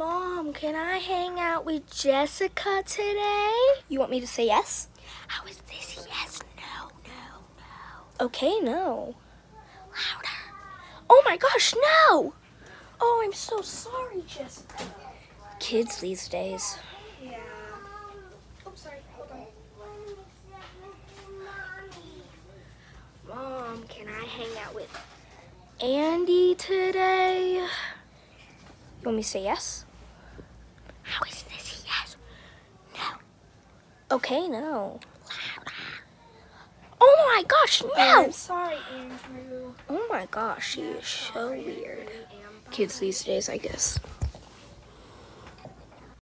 Mom, can I hang out with Jessica today? You want me to say yes? How is this yes? No, no, no. Okay, no. Louder. Oh my gosh, no! Oh, I'm so sorry, Jessica. Kids these days. Yeah. Oh, sorry. Hold on. Mom, can I hang out with Andy today? You want me to say yes? How is this yes? No. Okay, no. Oh my gosh, no! Oh, I'm sorry, Andrew. Oh my gosh, she is so weird. Kids these days, I guess.